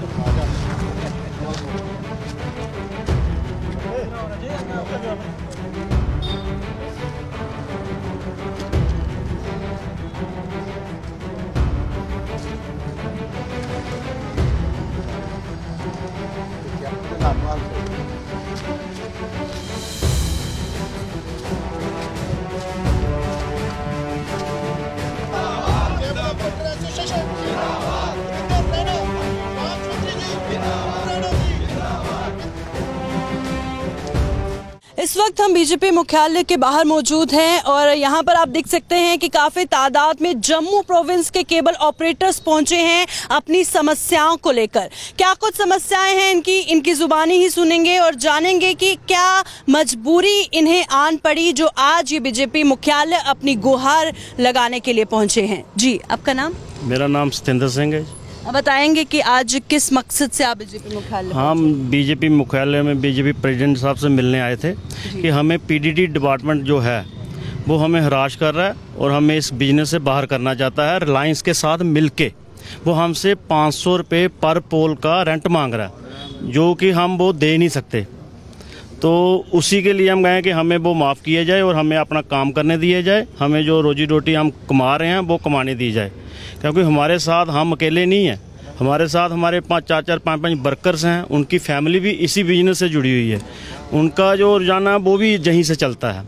God. इस वक्त हम बीजेपी मुख्यालय के बाहर मौजूद हैं और यहाँ पर आप देख सकते हैं कि काफ़ी तादाद में जम्मू प्रोविंस के केबल ऑपरेटर्स पहुँचे हैं अपनी समस्याओं को लेकर। क्या कुछ समस्याएँ हैं इनकी? इनकी जुबानी ही सुनेंगे और जानेंगे कि क्या मजबूरी इन्हें आन पड़ी जो आज ये बीजेपी मुख्यालय अपनी गुहार लगाने के लिए पहुँचे हैं। जी, आपका नाम? मेरा नाम सतेंद्र सिंह है। बताएँगे कि आज किस मकसद से आप बीजेपी मुख्यालय हम बीजेपी मुख्यालय में बीजेपी प्रेसिडेंट साहब से मिलने आए थे कि हमें पीडीडी डिपार्टमेंट जो है वो हमें हराश कर रहा है और हमें इस बिज़नेस से बाहर करना चाहता है। रिलायंस के साथ मिलके वो हमसे पाँच सौ रुपये पर पोल का रेंट मांग रहा है जो कि हम वो दे नहीं सकते। तो उसी के लिए हम गए कि हमें वो माफ़ किया जाए और हमें अपना काम करने दिया जाए। हमें जो रोजी रोटी हम कमा रहे हैं वो कमाने दी जाए। क्योंकि हमारे साथ हम अकेले नहीं हैं। हमारे साथ हमारे पाँच चार चार पाँच पाँच वर्कर्स हैं। उनकी फैमिली भी इसी बिज़नेस से जुड़ी हुई है। उनका जो रोज़ाना वो भी यहीं से चलता है।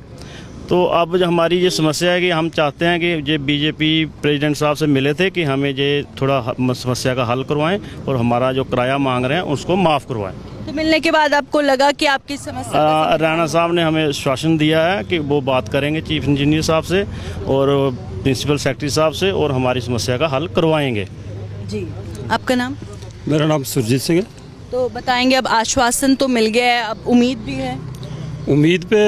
तो अब हमारी ये समस्या है कि हम चाहते हैं कि ये बीजेपी प्रेसिडेंट साहब से मिले थे कि हमें ये थोड़ा समस्या का हल करवाएँ और हमारा जो किराया मांग रहे हैं उसको माफ़ करवाएँ। तो मिलने के बाद आपको लगा कि आपकी समस्या राणा साहब ने हमें आश्वासन दिया है कि वो बात करेंगे चीफ इंजीनियर साहब से और प्रिंसिपल सेक्रेटरी साहब से और हमारी समस्या का हल करवाएँगे। जी। आपका नाम? मेरा नाम सुरजीत सिंह है। तो बताएँगे अब आश्वासन तो मिल गया है अब उम्मीद भी है? उम्मीद पे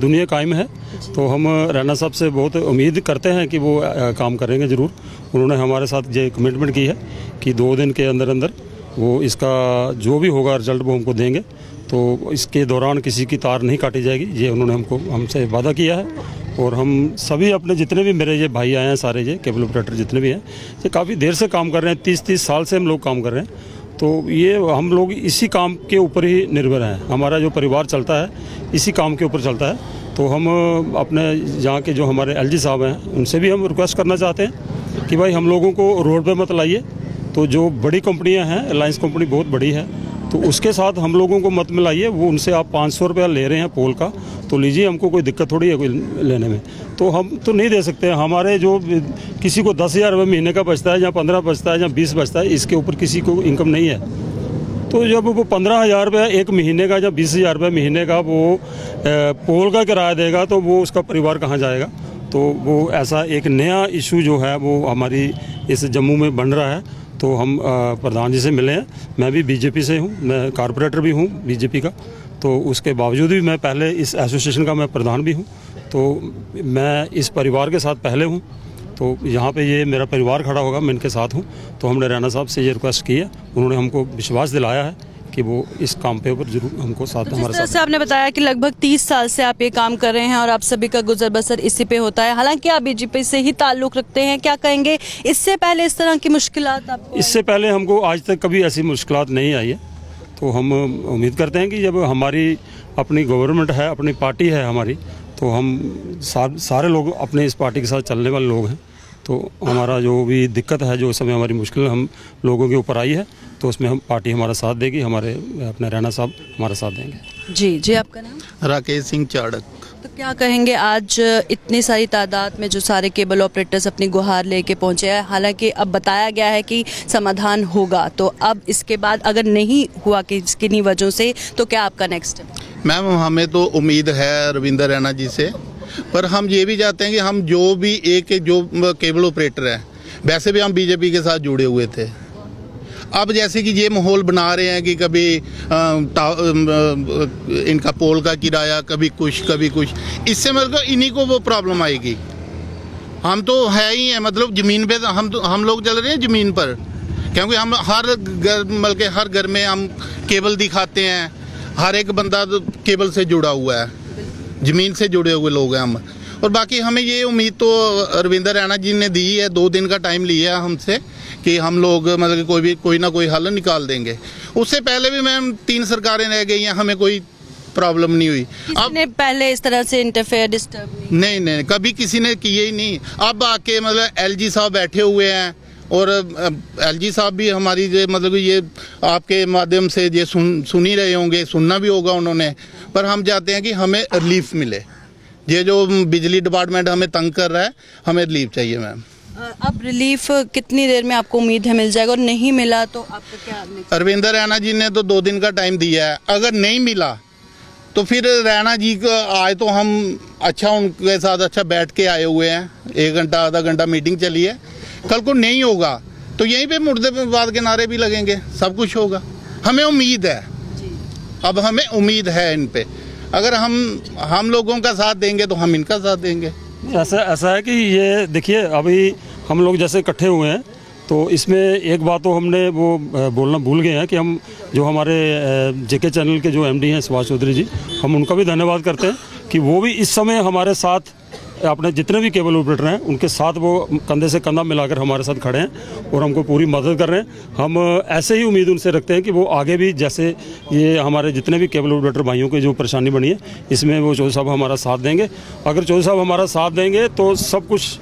दुनिया कायम है। तो हम राणा साहब से बहुत उम्मीद करते हैं कि वो काम करेंगे ज़रूर। उन्होंने हमारे साथ ये कमिटमेंट की है कि दो दिन के अंदर अंदर वो इसका जो भी होगा रिज़ल्ट वो हमको देंगे। तो इसके दौरान किसी की तार नहीं काटी जाएगी। ये उन्होंने हमको हमसे वादा किया है। और हम सभी अपने जितने भी मेरे ये भाई आए हैं, सारे ये केबल ऑपरेटर जितने भी हैं, ये काफ़ी देर से काम कर रहे हैं तीस तीस साल से हम लोग काम कर रहे हैं। तो ये हम लोग इसी काम के ऊपर ही निर्भर हैं। हमारा जो परिवार चलता है, इसी काम के ऊपर चलता है। तो हम अपने यहाँ के जो हमारे एलजी साहब हैं, उनसे भी हम रिक्वेस्ट करना चाहते हैं कि भाई हम लोगों को रोड पे मत लाइए। तो जो बड़ी कंपनियाँ हैं अलायंस कंपनी बहुत बड़ी है तो उसके साथ हम लोगों को मत मिलाइए। वो उनसे आप पाँच सौ रुपया ले रहे हैं पोल का तो लीजिए, हमको कोई दिक्कत थोड़ी है कोई लेने में। तो हम तो नहीं दे सकते हमारे जो किसी को दस हज़ार रुपये महीने का बचता है, या पंद्रह बचता है, या बीस बचता है, इसके ऊपर किसी को इनकम नहीं है। तो जब वो पंद्रह हज़ार रुपया एक महीने का, या बीस हज़ार रुपये महीने का वो पोल का किराया देगा तो वो उसका परिवार कहाँ जाएगा? तो वो ऐसा एक नया इशू जो है, वो हमारी इस जम्मू में बन रहा है। तो हम प्रधान जी से मिले हैं। मैं भी बीजेपी से हूँ, मैं कारपोरेटर भी हूँ बीजेपी का। तो उसके बावजूद भी मैं पहले इस एसोसिएशन का मैं प्रधान भी हूँ। तो मैं इस परिवार के साथ पहले हूँ। तो यहाँ पे ये मेरा परिवार खड़ा होगा मैं इनके साथ हूँ। तो हमने रैना साहब से ये रिक्वेस्ट की है। उन्होंने हमको विश्वास दिलाया है कि वो इस काम पे ऊपर ज़रूर हमको साथ जिस हमारे साथ से आपने बताया कि लगभग 30 साल से आप ये काम कर रहे हैं और आप सभी का गुजर बसर इसी पे होता है हालाँकि आप बीजेपी से ही ताल्लुक रखते हैं क्या कहेंगे इससे पहले इस तरह की मुश्किल आपको इससे पहले हमको आज तक कभी ऐसी मुश्किल नहीं आई है। तो हम उम्मीद करते हैं कि जब हमारी अपनी गवर्नमेंट है अपनी पार्टी है हमारी तो हम सार, सारे लोग अपने इस पार्टी के साथ चलने वाले लोग हैं। तो हमारा जो भी दिक्कत है जो इस समय हमारी मुश्किल हम लोगों के ऊपर आई है तो उसमें हम पार्टी हमारा साथ देगी हमारे अपने रैना साहब हमारा साथ देंगे। जी जी आपका नाम? राकेश सिंह चाड़क। तो क्या कहेंगे, आज इतनी सारी तादाद में जो सारे केबल ऑपरेटर्स अपनी गुहार लेके पहुँचे हैं, हालाँकि अब बताया गया है कि समाधान होगा तो अब इसके बाद अगर नहीं हुआ कि किन्हीं वजहों से तो क्या आपका नेक्स्ट मैम, हमें तो उम्मीद है रविंदर रैना जी से, पर हम ये भी चाहते हैं कि हम जो भी एक जो केबल ऑपरेटर है, वैसे भी हम बीजेपी के साथ जुड़े हुए थे। अब जैसे कि ये माहौल बना रहे हैं कि कभी टा- इनका पोल का किराया, कभी कुछ कभी कुछ, इससे मतलब इन्हीं को वो प्रॉब्लम आएगी। हम तो है ही हैं मतलब ज़मीन पे तो हम तो हम लोग चल रहे हैं ज़मीन पर। क्योंकि हम हर घर मतलब के हर घर में हम केबल दिखाते हैं, हर एक बंदा तो केबल से जुड़ा हुआ है, ज़मीन से जुड़े हुए लोग हैं हम। और बाकी हमें ये उम्मीद तो अरविंदर रैना जी ने दी है, दो दिन का टाइम लिया है हमसे कि हम लोग मतलब कि कोई भी कोई ना कोई हल निकाल देंगे। उससे पहले भी मैम तीन सरकारें रह गई हैं हमें कोई प्रॉब्लम नहीं हुई। ने पहले इस तरह से इंटरफेयर डिस्टर्ब नहीं नहीं नहीं कभी किसी ने किए ही नहीं। अब आके मतलब एलजी साहब बैठे हुए हैं और एलजी साहब भी हमारी जो मतलब ये आपके माध्यम से ये सुन सुन ही रहे होंगे सुनना भी होगा उन्होंने। पर हम चाहते हैं कि हमें रिलीफ मिले। ये जो बिजली डिपार्टमेंट हमें तंग कर रहा है हमें रिलीफ चाहिए मैम। अब रिलीफ कितनी देर में आपको उम्मीद है मिल जाएगा और नहीं मिला तो आपका क्या अरविंदर रैना जी ने तो दो दिन का टाइम दिया है। अगर नहीं मिला तो फिर रैना जी को आज तो हम अच्छा उनके साथ अच्छा बैठ के आए हुए हैं। एक घंटा आधा घंटा मीटिंग चली है। कल को नहीं होगा तो यहीं पे मुर्देबाद के नारे भी लगेंगे। सब कुछ होगा। हमें उम्मीद है। अब हमें उम्मीद है इन पे। अगर हम हम लोगों का साथ देंगे तो हम इनका साथ देंगे। ऐसा ऐसा है कि ये देखिए, अभी हम लोग जैसे इकट्ठे हुए हैं तो इसमें एक बात तो हमने वो बोलना भूल गए हैं कि हम जो हमारे जेके चैनल के जो एमडी हैं, सुभाष चौधरी जी, हम उनका भी धन्यवाद करते हैं कि वो भी इस समय हमारे साथ अपने जितने भी केबल ऑपरेटर हैं उनके साथ वो कंधे से कंधा मिलाकर हमारे साथ खड़े हैं और हमको पूरी मदद कर रहे हैं। हम ऐसे ही उम्मीद उनसे रखते हैं कि वो आगे भी जैसे ये हमारे जितने भी केबल ऑपरेटर भाइयों की जो परेशानी बनी है इसमें वो चौधरी साहब हमारा साथ देंगे। अगर चौधरी साहब हमारा साथ देंगे तो सब कुछ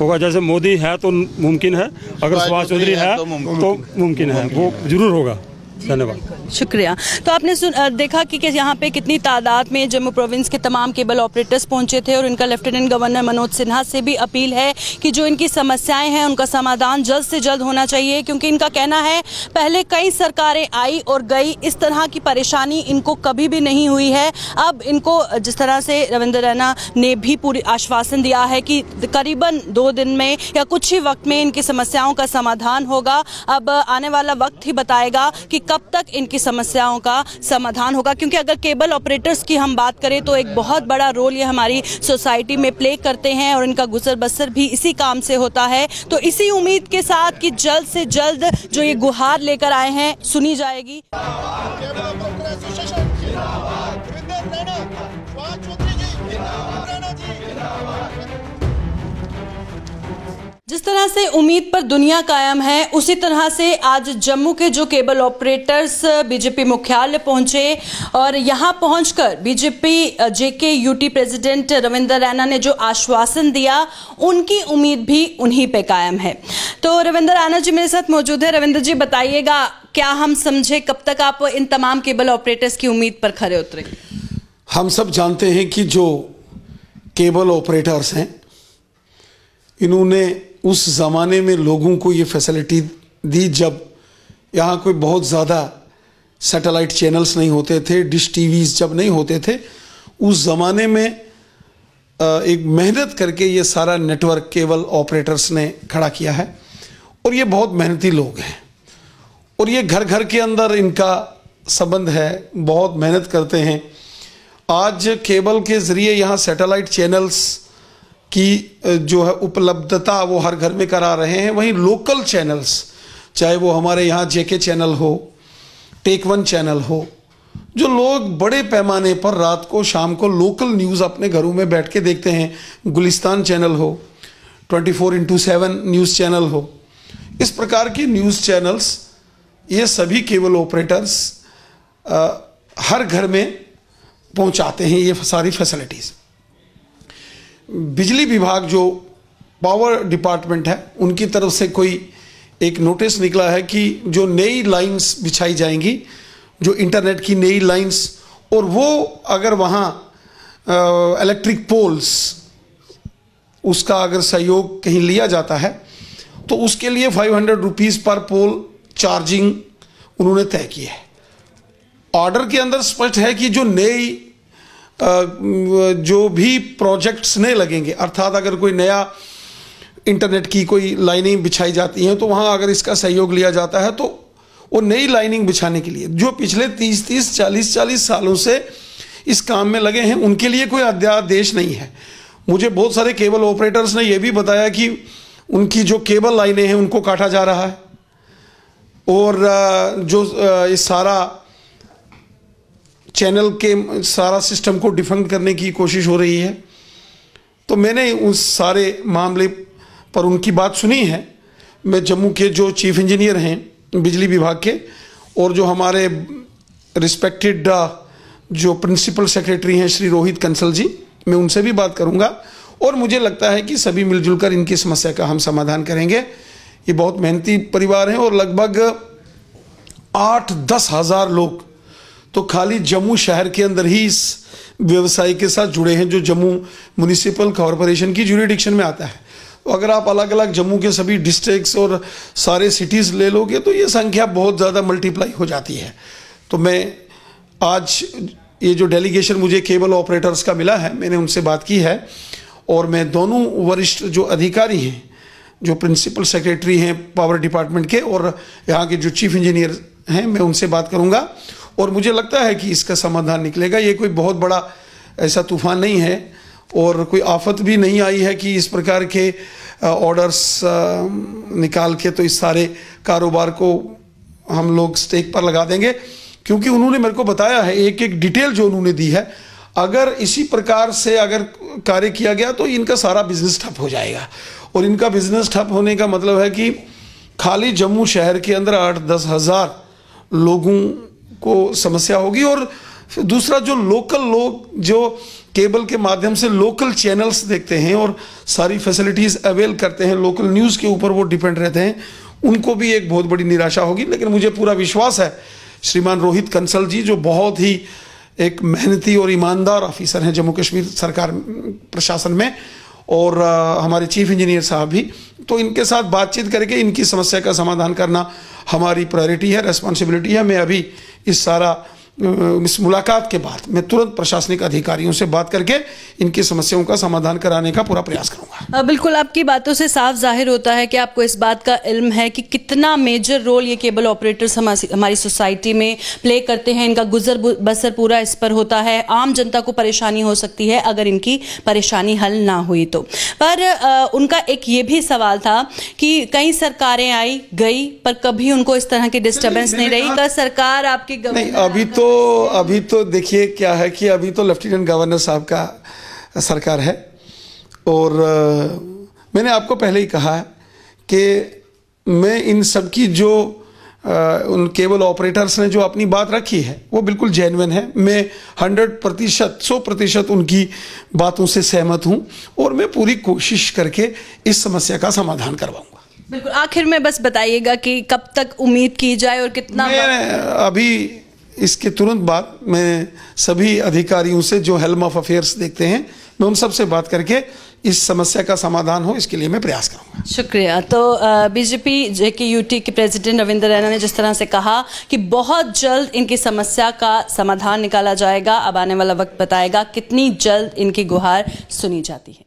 होगा। जैसे मोदी है तो मुमकिन है अगर सुभाष चौधरी है तो मुमकिन। तो है वो ज़रूर होगा। धन्यवाद। शुक्रिया। तो आपने सुन देखा कि, कि यहाँ पे कितनी तादाद में जम्मू प्रोविंस के तमाम केबल ऑपरेटर्स पहुँचे थे और इनका लेफ्टिनेंट गवर्नर मनोज सिन्हा से भी अपील है कि जो इनकी समस्याएँ हैं उनका समाधान जल्द से जल्द होना चाहिए क्योंकि इनका कहना है पहले कई सरकारें आई और गई इस तरह की परेशानी इनको कभी भी नहीं हुई है। अब इनको जिस तरह से रविंद्र रैना ने भी पूरी आश्वासन दिया है कि करीबन दो दिन में या कुछ ही वक्त में इनकी समस्याओं का समाधान होगा। अब आने वाला वक्त ही बताएगा कि कब तक इनकी समस्याओं का समाधान होगा। क्योंकि अगर केबल ऑपरेटर्स की हम बात करें तो एक बहुत बड़ा रोल ये हमारी सोसाइटी में प्ले करते हैं और इनका गुजर बसर भी इसी काम से होता है। तो इसी उम्मीद के साथ कि जल्द से जल्द जो ये गुहार लेकर आए हैं, सुनी जाएगी। तरह से उम्मीद पर दुनिया कायम है, उसी तरह से आज जम्मू के जो केबल ऑपरेटर्स, बीजेपी मुख्यालय पहुँचे और यहाँ पहुंचकर BJP JK, UT president Ravinder Raina ने जो आश्वासन दिया, उनकी उम्मीद भी उन्हीं पे कायम है। तो रविंदर रैना जी मेरे साथ मौजूद है। रविंदर जी, बताइएगा, क्या हम समझे कब तक आप इन तमाम केबल ऑपरेटर्स की उम्मीद पर खड़े उतरे? हम सब जानते हैं कि जो केबल ऑपरेटर्स हैं, इन्होंने उस ज़माने में लोगों को ये फैसिलिटी दी जब यहाँ कोई बहुत ज़्यादा सैटेलाइट चैनल्स नहीं होते थे डिश टीवीज जब नहीं होते थे, उस ज़माने में एक मेहनत करके ये सारा नेटवर्क केबल ऑपरेटर्स ने खड़ा किया है और ये बहुत मेहनती लोग हैं। और ये घर घर के अंदर इनका संबंध है, बहुत मेहनत करते हैं। आज केबल के ज़रिए यहाँ सैटेलाइट चैनल्स की जो है उपलब्धता वो हर घर में करा रहे हैं। वहीं लोकल चैनल्स चाहे वो हमारे यहाँ जेके चैनल हो टेक वन चैनल हो, जो लोग बड़े पैमाने पर रात को शाम को लोकल न्यूज़ अपने घरों में बैठ के देखते हैं। गुलिस्तान चैनल हो 24 four into seven news channel हो। इस प्रकार के न्यूज़ चैनल्स ये सभी केबल ऑपरेटर्स हर घर में पहुंचाते हैं ये सारी फैसिलिटीज़ बिजली विभाग जो पावर डिपार्टमेंट है, उनकी तरफ़ से कोई एक नोटिस निकला है कि जो नई लाइंस बिछाई जाएँगी, जो इंटरनेट की नई लाइंस और वो अगर वहाँ इलेक्ट्रिक पोल्स उसका अगर सहयोग कहीं लिया जाता है तो उसके लिए फाइव हंड्रेड रुपीज़ पर पोल चार्जिंग उन्होंने तय की है। ऑर्डर के अंदर स्पष्ट है कि जो नई जो भी प्रोजेक्ट्स नए लगेंगे, अर्थात अगर कोई नया इंटरनेट की कोई लाइनिंग बिछाई जाती है तो वहाँ अगर इसका सहयोग लिया जाता है तो वो नई लाइनिंग बिछाने के लिए, जो पिछले 30 30 40 40 सालों से इस काम में लगे हैं, उनके लिए कोई अध्यादेश नहीं है। मुझे बहुत सारे केबल ऑपरेटर्स ने यह भी बताया कि उनकी जो केबल लाइनें हैं, उनको काटा जा रहा है। और जो इस सारा चैनल के सारा सिस्टम को डिफेंड करने की कोशिश हो रही है। तो मैंने उस सारे मामले पर उनकी बात सुनी है। मैं जम्मू के जो चीफ इंजीनियर हैं, बिजली विभाग के, और जो हमारे रिस्पेक्टेड जो प्रिंसिपल सेक्रेटरी हैं, श्री रोहित कंसल जी, मैं उनसे भी बात करूँगा। और मुझे लगता है कि सभी मिलजुल कर इनकी समस्या का हम समाधान करेंगे। ये बहुत मेहनती परिवार हैं और लगभग आठ दस हज़ार लोग तो खाली जम्मू शहर के अंदर ही इस व्यवसाय के साथ जुड़े हैं, जो जम्मू म्यूनिसिपल कॉरपोरेशन की जुरिडिक्शन में आता है। तो अगर आप अलग अलग जम्मू के सभी डिस्ट्रिक्ट्स और सारे सिटीज़ ले लोगे तो ये संख्या बहुत ज़्यादा मल्टीप्लाई हो जाती है। तो मैं आज ये जो डेलीगेशन मुझे केबल ऑपरेटर्स का मिला है, मैंने उनसे बात की है, और मैं दोनों वरिष्ठ जो अधिकारी हैं, जो प्रिंसिपल सेक्रेटरी हैं पावर डिपार्टमेंट के, और यहाँ के जो चीफ इंजीनियर हैं, मैं उनसे बात करूँगा। और मुझे लगता है कि इसका समाधान निकलेगा। ये कोई बहुत बड़ा ऐसा तूफ़ान नहीं है और कोई आफत भी नहीं आई है कि इस प्रकार के ऑर्डर्स निकाल के तो इस सारे कारोबार को हम लोग स्टेक पर लगा देंगे। क्योंकि उन्होंने मेरे को बताया है एक एक डिटेल जो उन्होंने दी है, अगर इसी प्रकार से अगर कार्य किया गया तो इनका सारा बिज़नेस ठप हो जाएगा। और इनका बिज़नेस ठप होने का मतलब है कि खाली जम्मू शहर के अंदर आठ दस हज़ार लोगों को समस्या होगी। और दूसरा जो लोकल लोग जो केबल के माध्यम से लोकल चैनल्स देखते हैं और सारी फैसिलिटीज़ अवेल करते हैं लोकल न्यूज़ के ऊपर वो डिपेंड रहते हैं, उनको भी एक बहुत बड़ी निराशा होगी। लेकिन मुझे पूरा विश्वास है, श्रीमान रोहित कंसल जी, जो बहुत ही एक मेहनती और ईमानदार ऑफिसर हैं जम्मू कश्मीर सरकार, प्रशासन में और हमारे चीफ इंजीनियर साहब भी तो इनके साथ बातचीत करके इनकी समस्या का समाधान करना हमारी प्रायोरिटी है रेस्पॉन्सिबिलिटी है। मैं अभी इस सारा इस मुलाकात के बाद मैं तुरंत प्रशासनिक अधिकारियों से बात करके इनकी समस्याओं का समाधान कराने का पूरा प्रयास करूँगा। बिल्कुल आपकी बातों से साफ़ ज़ाहिर होता है कि आपको इस बात का इल्म है कि कितना मेजर रोल ये केबल ऑपरेटर्स हमारी सोसाइटी में प्ले करते हैं। इनका गुजर बसर पूरा इस पर होता है। आम जनता को परेशानी हो सकती है अगर इनकी परेशानी हल ना हुई तो। पर आ, उनका एक ये भी सवाल था कि कई सरकारें आई गई पर कभी उनको इस तरह की डिस्टर्बेंस नहीं रही। सरकार आपकी नहीं अभी तो तो अभी तो देखिए क्या है कि अभी तो लेफ्टिनेंट गवर्नर साहब का सरकार है। और मैंने आपको पहले ही कहा कि मैं इन सब की जो उन केबल ऑपरेटर्स ने जो अपनी बात रखी है वो बिल्कुल जेनविन है। मैं हंड्रेड प्रतिशत सौ प्रतिशत उनकी बातों से सहमत हूँ और मैं पूरी कोशिश करके इस समस्या का समाधान करवाऊँगा। बिल्कुल आखिर में बस बताइएगा कि कब तक उम्मीद की जाए और कितना मैं अभी इसके तुरंत बाद मैं सभी अधिकारियों से जो हेल्म ऑफ़ अफेयर्स देखते हैं, मैं उन सबसे बात करके इस समस्या का समाधान हो, इसके लिए मैं प्रयास करूँगा। शुक्रिया। तो बीजेपी जे के यूटी के प्रेसिडेंट रविंद्र रैना ने जिस तरह से कहा कि बहुत जल्द इनकी समस्या का समाधान निकाला जाएगा, अब आने वाला वक्त बताएगा कितनी जल्द इनकी गुहार सुनी जाती है।